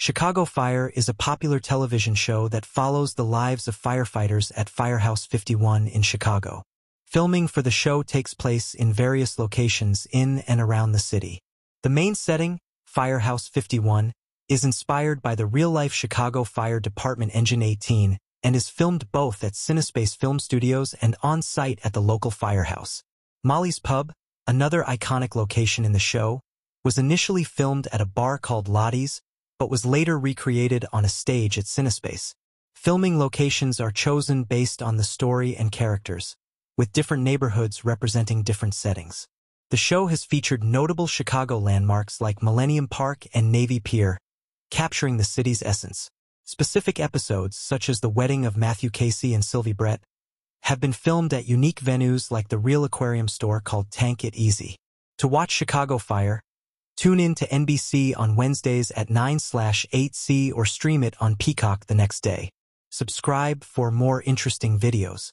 Chicago Fire is a popular television show that follows the lives of firefighters at Firehouse 51 in Chicago. Filming for the show takes place in various locations in and around the city. The main setting, Firehouse 51, is inspired by the real-life Chicago Fire Department Engine 18 and is filmed both at Cinespace Film Studios and on-site at the local firehouse. Molly's Pub, another iconic location in the show, was initially filmed at a bar called Lottie's, but was later recreated on a stage at Cinespace. Filming locations are chosen based on the story and characters, with different neighborhoods representing different settings. The show has featured notable Chicago landmarks like Millennium Park and Navy Pier, capturing the city's essence. Specific episodes, such as the wedding of Matthew Casey and Sylvie Brett, have been filmed at unique venues like the Real Aquarium store called Tank It Easy. To watch Chicago Fire, tune in to NBC on Wednesdays at 9 slash 8C or stream it on Peacock the next day. Subscribe for more interesting videos.